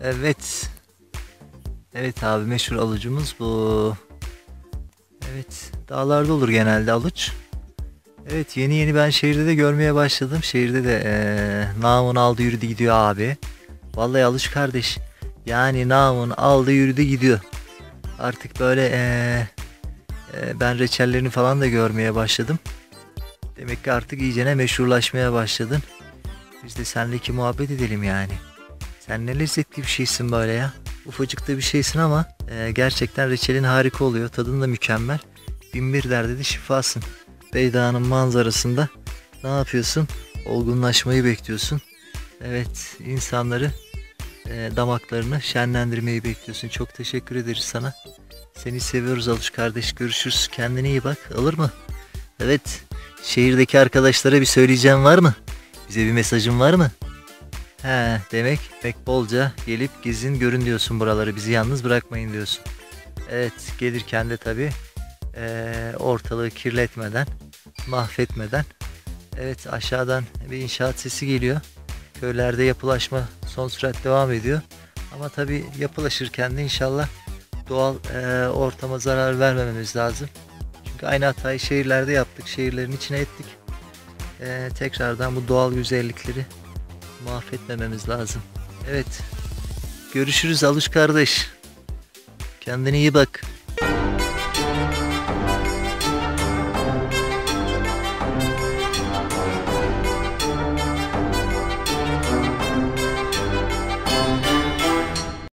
Evet. Evet abi meşhur alıcımız bu. Evet dağlarda olur genelde aluç. Evet yeni yeni ben şehirde de görmeye başladım. Şehirde de eee namın aldı yürüdü gidiyor abi. Vallahi alış kardeş. Yani namın aldı yürüdü gidiyor. Artık böyle eee, eee, ben reçellerini falan da görmeye başladım. Demek ki artık iyicene meşhurlaşmaya başladın. Biz de seninle iki muhabbet edelim yani. Sen ne lezzetli bir şeysin böyle ya. Ufacık da bir şeysin ama eee, gerçekten reçelin harika oluyor. Tadın da mükemmel. Binbir derde de şifasın. Beydağ'ın manzarasında ne yapıyorsun? Olgunlaşmayı bekliyorsun. Evet insanları e, damaklarını şenlendirmeyi bekliyorsun. Çok teşekkür ederiz sana. Seni seviyoruz Alış kardeş. Görüşürüz. Kendine iyi bak. Alır mı? Evet. Şehirdeki arkadaşlara bir söyleyeceğim var mı? Bize bir mesajın var mı? He demek pek bolca gelip gezin görün diyorsun buraları. Bizi yalnız bırakmayın diyorsun. Evet gelirken de tabii eee, ortalığı kirletmeden, mahvetmeden. Evet aşağıdan bir inşaat sesi geliyor. Köylerde yapılaşma son sürat devam ediyor. Ama tabii yapılaşırken de inşallah doğal eee, ortama zarar vermememiz lazım. Çünkü aynı hatayı şehirlerde yaptık. Şehirlerin içine ettik. Eee, tekrardan bu doğal güzellikleri mahvetmememiz lazım. Evet. Görüşürüz Alış kardeş. Kendine iyi bak.